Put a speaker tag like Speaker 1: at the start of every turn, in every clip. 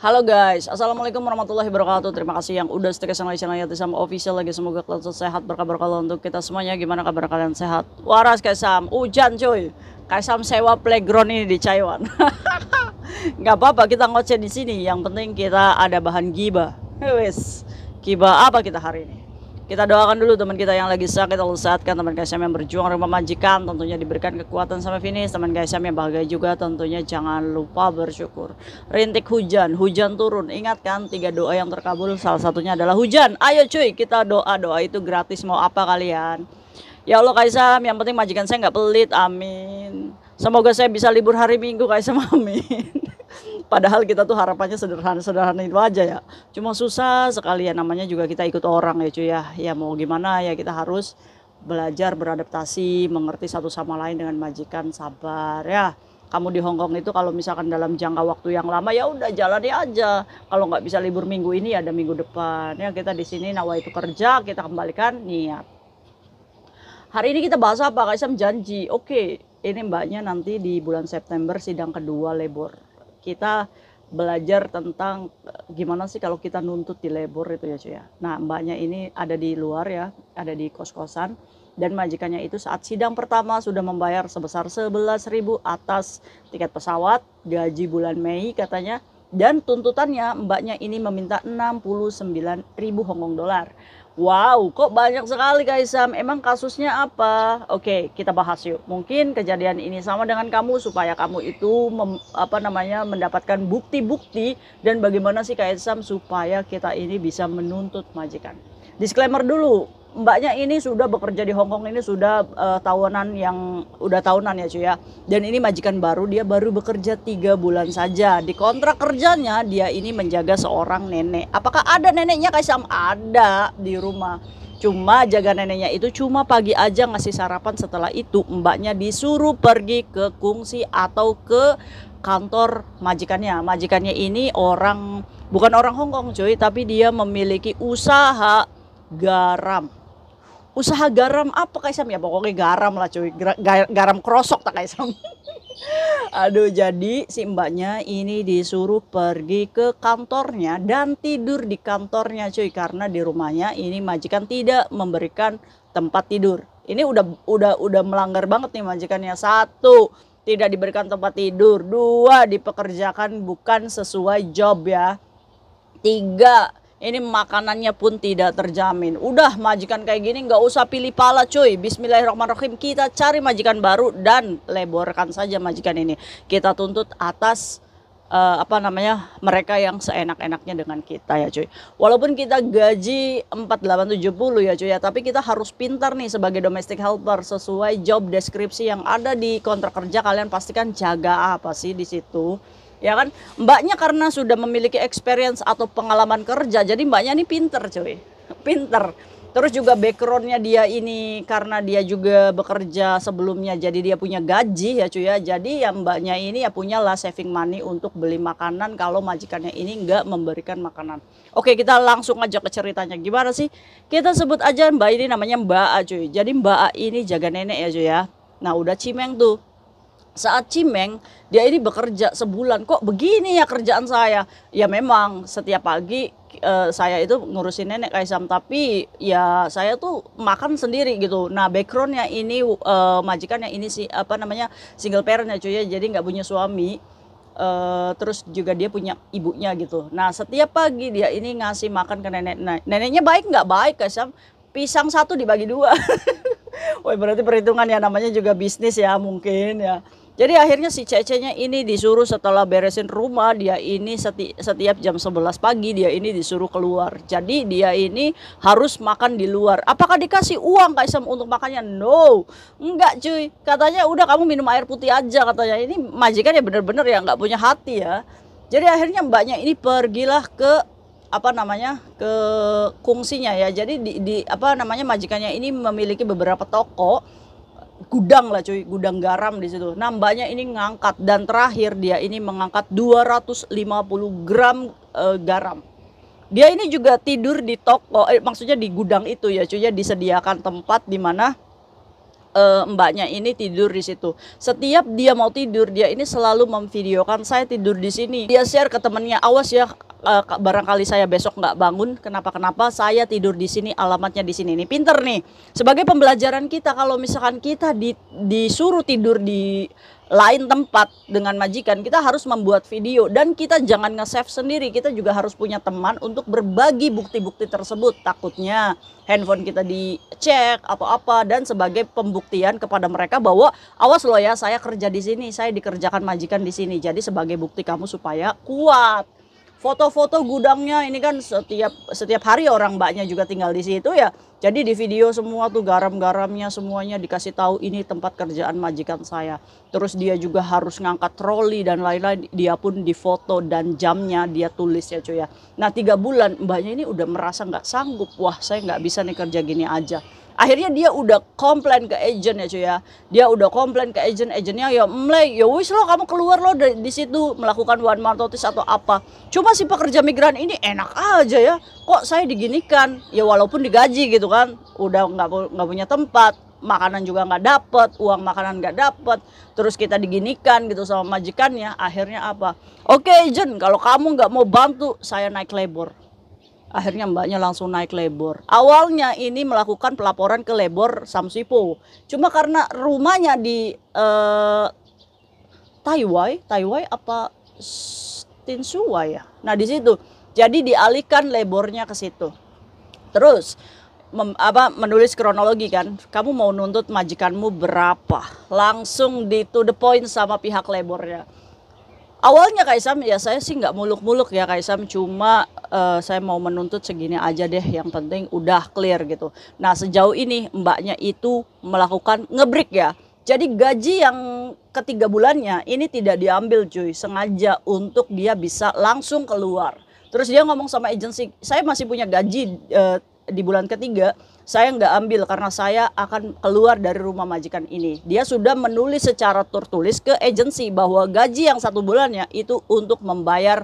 Speaker 1: Halo guys, Assalamualaikum warahmatullahi wabarakatuh. Terima kasih yang udah stay channel channel Yati sama official. Lagi Semoga kalian sehat. Berkabar kalau untuk kita semuanya Gimana kabar kalian? Sehat? Waras Kaisam, hujan cuy. Kaisam sewa playground ini di Taiwan Gak apa-apa kita ngoceh di sini. Yang penting kita ada bahan gibah. Wes, gibah apa kita hari ini? Kita doakan dulu teman kita yang lagi sakit Allah sehatkan teman guys yang berjuang rumah majikan tentunya diberikan kekuatan sampai finish. Teman guys yang bahagia juga tentunya jangan lupa bersyukur. Rintik hujan hujan turun. Ingatkan tiga doa yang terkabul salah satunya adalah hujan. Ayo cuy kita doa doa itu gratis. Mau apa kalian? Ya Allah Kaisam yang penting majikan saya nggak pelit amin. Semoga saya bisa libur hari minggu Kaisam amin Padahal kita tuh harapannya sederhana-sederhana itu aja ya. Cuma susah sekali ya namanya juga kita ikut orang ya cuy ya. Ya mau gimana ya kita harus belajar beradaptasi, mengerti satu sama lain dengan majikan, sabar ya. Kamu di Hongkong itu kalau misalkan dalam jangka waktu yang lama ya udah jalani aja. Kalau nggak bisa libur minggu ini ada minggu depan ya kita di sini nawa itu kerja kita kembalikan niat. Hari ini kita bahas apa? Kaisam janji. Oke, ini mbaknya nanti di bulan September sidang kedua labor kita belajar tentang eh, gimana sih kalau kita nuntut di labor itu ya cuy ya. Nah mbaknya ini ada di luar ya, ada di kos-kosan dan majikannya itu saat sidang pertama sudah membayar sebesar 11.000 atas tiket pesawat gaji bulan Mei katanya dan tuntutannya mbaknya ini meminta 69.000 Hongkong dolar. Wow, kok banyak sekali Kaisam. Emang kasusnya apa? Oke, kita bahas yuk. Mungkin kejadian ini sama dengan kamu supaya kamu itu mem, apa namanya mendapatkan bukti-bukti dan bagaimana sih Kaisam supaya kita ini bisa menuntut majikan. Disclaimer dulu, mbaknya ini sudah bekerja di Hongkong ini sudah uh, tahunan yang udah tahunan ya cuy ya. Dan ini majikan baru dia baru bekerja tiga bulan saja. Di kontrak kerjanya dia ini menjaga seorang nenek. Apakah ada neneknya Kaisam ada di rumah. Cuma jaga neneknya itu cuma pagi aja ngasih sarapan setelah itu mbaknya disuruh pergi ke kungsi atau ke kantor majikannya. Majikannya ini orang bukan orang Hongkong cuy tapi dia memiliki usaha garam usaha garam apa kaisam ya pokoknya garam lah cuy. Garam krosok tak kaisam aduh jadi si mbaknya ini disuruh pergi ke kantornya dan tidur di kantornya cuy karena di rumahnya ini majikan tidak memberikan tempat tidur. Ini udah udah udah melanggar banget nih majikannya. Satu tidak diberikan tempat tidur. Dua dipekerjakan bukan sesuai job ya. Tiga ini makanannya pun tidak terjamin. Udah majikan kayak gini nggak usah pilih pala cuy. Bismillahirrahmanirrahim. Kita cari majikan baru dan leborkan saja majikan ini. Kita tuntut atas uh, apa namanya mereka yang seenak-enaknya dengan kita ya cuy. Walaupun kita gaji 4870 ya cuy ya, tapi kita harus pintar nih sebagai domestic helper sesuai job deskripsi yang ada di kontrak kerja kalian pastikan jaga apa sih di situ ya kan? Mbaknya karena sudah memiliki experience atau pengalaman kerja jadi mbaknya ini pinter cuy. Pinter. Terus juga backgroundnya dia ini karena dia juga bekerja sebelumnya jadi dia punya gaji ya cuy ya. Jadi ya mbaknya ini ya punya lah saving money untuk beli makanan kalau majikannya ini nggak memberikan makanan. Oke kita langsung aja ke ceritanya. Gimana sih? Kita sebut aja mbak ini namanya mbak A cuy. Jadi mbak ini jaga nenek ya cuy ya. Nah udah cimeng tuh saat Cimeng dia ini bekerja sebulan. Kok begini ya kerjaan saya? Ya memang setiap pagi uh, saya itu ngurusin nenek Kaisam tapi ya saya tuh makan sendiri gitu. Nah backgroundnya ini uh, majikannya ini sih apa namanya single parent ya. Cuy jadi nggak punya suami. Uh, terus juga dia punya ibunya gitu. Nah setiap pagi dia ini ngasih makan ke nenek. Nah, neneknya baik nggak baik Kaisam pisang satu dibagi dua. Wah berarti perhitungan ya namanya juga bisnis ya mungkin ya jadi akhirnya si Cece-nya ini disuruh setelah beresin rumah dia ini seti setiap jam 11 pagi dia ini disuruh keluar. Jadi dia ini harus makan di luar. Apakah dikasih uang Kak Isam untuk makannya? No. Enggak cuy. Katanya udah kamu minum air putih aja katanya. Ini majikan ya bener-bener ya nggak punya hati ya. Jadi akhirnya mbaknya ini pergilah ke apa namanya ke kungsinya ya. Jadi di, di apa namanya majikannya ini memiliki beberapa toko gudang lah cuy, gudang garam di situ. Nambahnya ini ngangkat dan terakhir dia ini mengangkat 250 gram e, garam. Dia ini juga tidur di toko, eh, maksudnya di gudang itu ya cuy ya disediakan tempat di mana uh, mbaknya ini tidur di situ. Setiap dia mau tidur, dia ini selalu memvideokan saya tidur di sini. Dia share ke temennya, awas ya uh, barangkali saya besok nggak bangun, kenapa-kenapa saya tidur di sini, alamatnya di sini. Ini pinter nih. Sebagai pembelajaran kita, kalau misalkan kita di, disuruh tidur di lain tempat dengan majikan kita harus membuat video. Dan kita jangan nge-save sendiri. Kita juga harus punya teman untuk berbagi bukti-bukti tersebut. Takutnya handphone kita dicek atau apa dan sebagai pembuktian kepada mereka bahwa awas loh ya saya kerja di sini saya dikerjakan majikan di sini. Jadi sebagai bukti kamu supaya kuat foto-foto gudangnya ini kan setiap setiap hari orang mbaknya juga tinggal di situ ya. Jadi di video semua tuh garam-garamnya semuanya dikasih tahu ini tempat kerjaan majikan saya. Terus dia juga harus ngangkat troli dan lain-lain. Dia pun di foto dan jamnya dia tulis ya cuy ya. Nah tiga bulan mbaknya ini udah merasa nggak sanggup. Wah saya nggak bisa nih kerja gini aja akhirnya dia udah komplain ke agent ya cuy ya. Dia udah komplain ke agent agentnya ya mulai ya wis lo kamu keluar lo dari di situ melakukan one month notice atau apa. Cuma si pekerja migran ini enak aja ya. Kok saya diginikan? Ya walaupun digaji gitu kan. Udah nggak nggak punya tempat. Makanan juga nggak dapet uang makanan nggak dapet. Terus kita diginikan gitu sama majikannya. Akhirnya apa? Oke agent kalau kamu nggak mau bantu saya naik labor akhirnya mbaknya langsung naik lebor. Awalnya ini melakukan pelaporan ke lebor Samsipo. Cuma karena rumahnya di uh, Taiwai, Taiwai apa Tinsua ya. Nah di situ, jadi dialihkan lebornya ke situ. Terus mem, apa menulis kronologi kan, kamu mau nuntut majikanmu berapa? Langsung di to the point sama pihak lebornya awalnya Kaisam ya saya sih nggak muluk-muluk ya Kaisam cuma uh, saya mau menuntut segini aja deh. Yang penting udah clear gitu. Nah sejauh ini mbaknya itu melakukan ngebreak ya. Jadi gaji yang ketiga bulannya ini tidak diambil cuy. Sengaja untuk dia bisa langsung keluar. Terus dia ngomong sama agensi saya masih punya gaji uh, di bulan ketiga saya nggak ambil karena saya akan keluar dari rumah majikan ini. Dia sudah menulis secara tertulis ke agensi bahwa gaji yang satu bulannya itu untuk membayar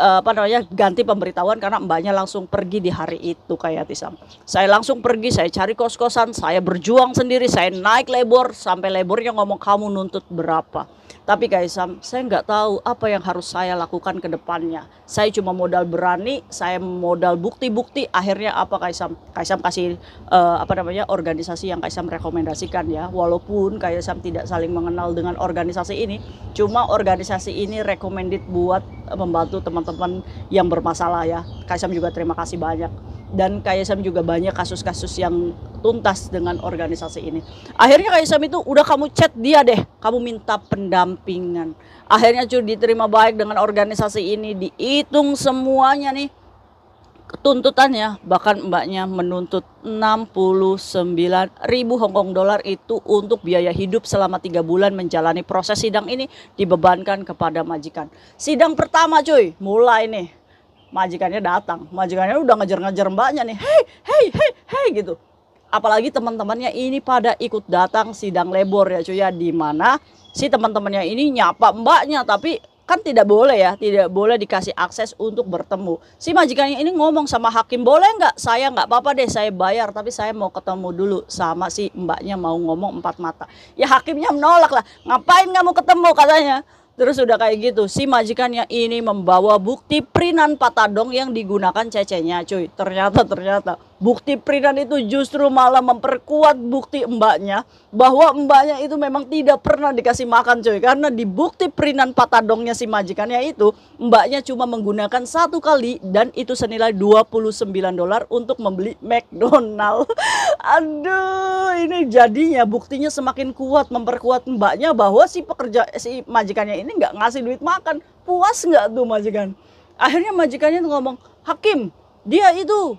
Speaker 1: apa namanya ganti pemberitahuan karena mbaknya langsung pergi di hari itu kayak Tisam. Saya langsung pergi, saya cari kos-kosan, saya berjuang sendiri, saya naik lebor sampai lebornya ngomong kamu nuntut berapa tapi Kaisam, saya nggak tahu apa yang harus saya lakukan ke depannya. Saya cuma modal berani, saya modal bukti-bukti. Akhirnya apa Kaisam? Kaisam kasih uh, apa namanya organisasi yang Kaisam rekomendasikan ya. Walaupun Kaisam tidak saling mengenal dengan organisasi ini, cuma organisasi ini recommended buat membantu teman-teman yang bermasalah ya. Kaisam juga terima kasih banyak dan KSM juga banyak kasus-kasus yang tuntas dengan organisasi ini. Akhirnya KSM itu udah kamu chat dia deh, kamu minta pendampingan. Akhirnya cuy diterima baik dengan organisasi ini, dihitung semuanya nih tuntutannya bahkan mbaknya menuntut 69 ribu Hongkong dolar itu untuk biaya hidup selama tiga bulan menjalani proses sidang ini dibebankan kepada majikan. Sidang pertama cuy mulai nih. Majikannya datang. Majikannya udah ngejar-ngejar mbaknya nih. Hei hei hei hei gitu. Apalagi teman-temannya ini pada ikut datang sidang lebor ya cuy ya di mana si teman-temannya ini nyapa mbaknya tapi kan tidak boleh ya tidak boleh dikasih akses untuk bertemu. Si majikannya ini ngomong sama hakim boleh nggak? Saya nggak apa-apa deh saya bayar tapi saya mau ketemu dulu sama si mbaknya mau ngomong empat mata. Ya hakimnya menolak lah. Ngapain kamu ketemu? katanya. Terus udah kayak gitu, si majikannya ini membawa bukti prinan patadong yang digunakan cecenya cuy. Ternyata, ternyata bukti printan itu justru malah memperkuat bukti mbaknya bahwa mbaknya itu memang tidak pernah dikasih makan coy. Karena di bukti printan patadongnya si majikannya itu mbaknya cuma menggunakan satu kali dan itu senilai 29 dolar untuk membeli McDonald. Aduh ini jadinya buktinya semakin kuat memperkuat mbaknya bahwa si pekerja si majikannya ini nggak ngasih duit makan. Puas nggak tuh majikan? Akhirnya majikannya tuh ngomong hakim dia itu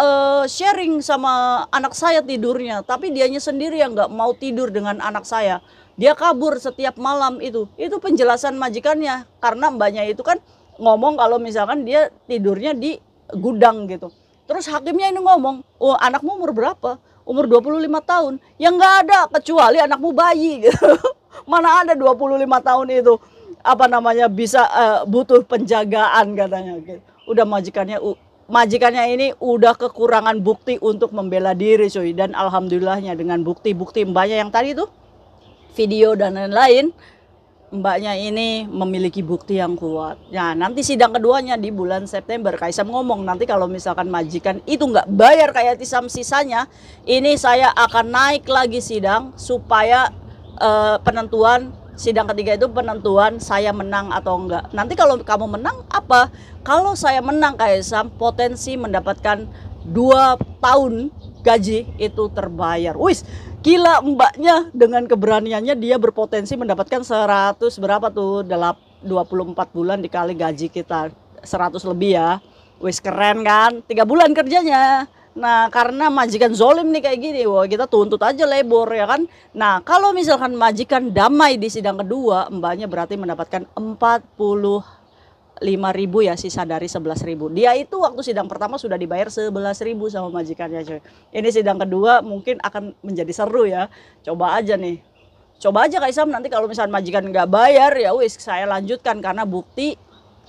Speaker 1: uh, sharing sama anak saya tidurnya, tapi dianya sendiri yang nggak mau tidur dengan anak saya. Dia kabur setiap malam itu. Itu penjelasan majikannya karena mbaknya itu kan ngomong kalau misalkan dia tidurnya di gudang gitu. Terus hakimnya ini ngomong, "Oh, anakmu umur berapa?" Umur 25 tahun. Ya nggak ada kecuali anakmu bayi gitu. Mana ada 25 tahun itu apa namanya bisa uh, butuh penjagaan katanya gitu. Udah majikannya majikannya ini udah kekurangan bukti untuk membela diri cuy dan alhamdulillahnya dengan bukti-bukti mbaknya yang tadi tuh video dan lain-lain mbaknya ini memiliki bukti yang kuat. Nah, nanti sidang keduanya di bulan September. Kaisam ngomong nanti kalau misalkan majikan itu nggak bayar kayak Tisam sisanya, ini saya akan naik lagi sidang supaya uh, penentuan sidang ketiga itu penentuan saya menang atau enggak. Nanti kalau kamu menang apa? Kalau saya menang Kaisam potensi mendapatkan dua tahun gaji itu terbayar. Wis, gila mbaknya dengan keberaniannya dia berpotensi mendapatkan 100 berapa tuh dalam 24 bulan dikali gaji kita 100 lebih ya. Wis keren kan? Tiga bulan kerjanya. Nah, karena majikan zolim nih kayak gini, wah kita tuntut aja lebor ya kan. Nah, kalau misalkan majikan damai di sidang kedua, mbaknya berarti mendapatkan 40 ribu ya sisa dari ribu Dia itu waktu sidang pertama sudah dibayar ribu sama majikannya coy. Ini sidang kedua mungkin akan menjadi seru ya. Coba aja nih. Coba aja Kak Isam nanti kalau misalnya majikan nggak bayar ya wis saya lanjutkan karena bukti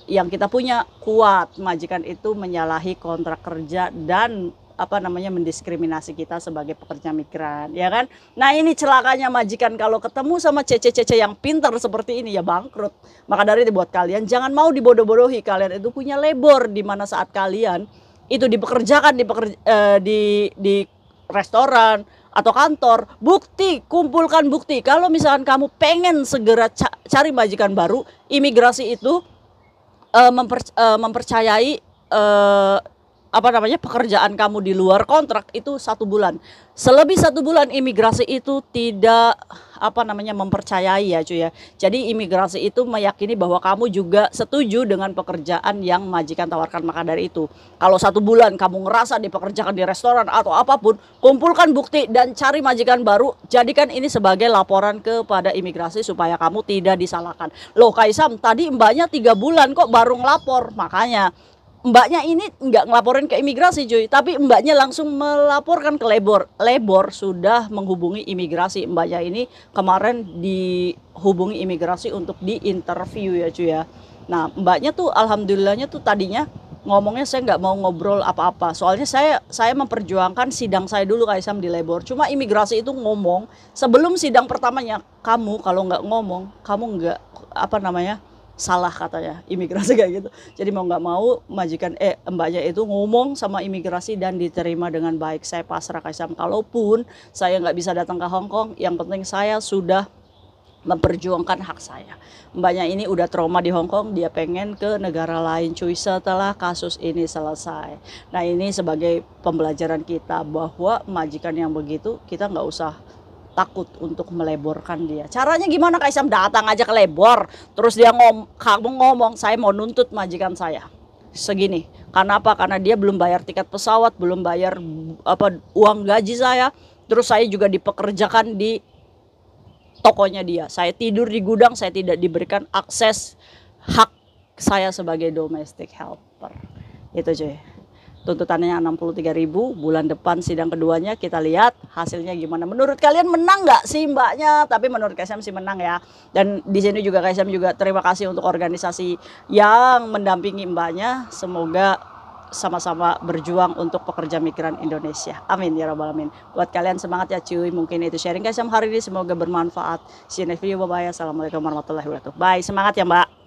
Speaker 1: yang kita punya kuat majikan itu menyalahi kontrak kerja dan apa namanya mendiskriminasi kita sebagai pekerja migran ya kan? Nah ini celakanya majikan kalau ketemu sama cece-cece yang pintar seperti ini ya bangkrut. Maka dari itu buat kalian jangan mau dibodoh-bodohi. Kalian itu punya labor di mana saat kalian itu dipekerjakan di pekerja, eh, di di restoran atau kantor bukti kumpulkan bukti. Kalau misalkan kamu pengen segera ca cari majikan baru imigrasi itu uh, memper, uh, mempercayai uh, apa namanya pekerjaan kamu di luar kontrak itu satu bulan. Selebih satu bulan imigrasi itu tidak apa namanya mempercayai ya cuy ya. Jadi imigrasi itu meyakini bahwa kamu juga setuju dengan pekerjaan yang majikan tawarkan maka dari itu. Kalau satu bulan kamu ngerasa dipekerjakan di restoran atau apa pun, kumpulkan bukti dan cari majikan baru. Jadikan ini sebagai laporan kepada imigrasi supaya kamu tidak disalahkan. Loh Kaisam tadi mbaknya tiga bulan kok baru ngelapor makanya mbaknya ini nggak ngelaporin ke imigrasi cuy. Tapi mbaknya langsung melaporkan ke labor labor sudah menghubungi imigrasi. Mbaknya ini kemarin dihubungi imigrasi untuk diinterview ya cuy ya. Nah mbaknya tuh alhamdulillahnya tuh tadinya ngomongnya saya nggak mau ngobrol apa-apa. Soalnya saya saya memperjuangkan sidang saya dulu kayak Sam di labor cuma imigrasi itu ngomong sebelum sidang pertamanya kamu kalau nggak ngomong kamu nggak apa namanya salah katanya imigrasi kayak gitu. Jadi mau nggak mau majikan eh mbaknya itu ngomong sama imigrasi dan diterima dengan baik. Saya pasrah kaisam kalaupun saya nggak bisa datang ke Hong Kong yang penting saya sudah memperjuangkan hak saya. Mbaknya ini udah trauma di Hong Kong dia pengen ke negara lain cuy. Setelah kasus ini selesai. Nah ini sebagai pembelajaran kita bahwa majikan yang begitu kita nggak usah takut untuk meleborkan dia. Caranya gimana Kaisam datang aja ke lebor, terus dia ngom kamu ngomong saya mau nuntut majikan saya segini. Karena apa? Karena dia belum bayar tiket pesawat, belum bayar apa uang gaji saya. Terus saya juga dipekerjakan di tokonya dia. Saya tidur di gudang, saya tidak diberikan akses hak saya sebagai domestic helper. Itu cuy tuntutannya 63 ribu bulan depan sidang keduanya kita lihat hasilnya gimana menurut kalian menang nggak sih mbaknya tapi menurut KSM sih menang ya dan di sini juga KSM juga terima kasih untuk organisasi yang mendampingi mbaknya semoga sama-sama berjuang untuk pekerja migran Indonesia. Amin ya rabbal alamin. Buat kalian semangat ya cuy. Mungkin itu sharing KSM hari ini semoga bermanfaat. See you next video. Bye bye. Assalamualaikum warahmatullahi wabarakatuh. Bye. Semangat ya Mbak.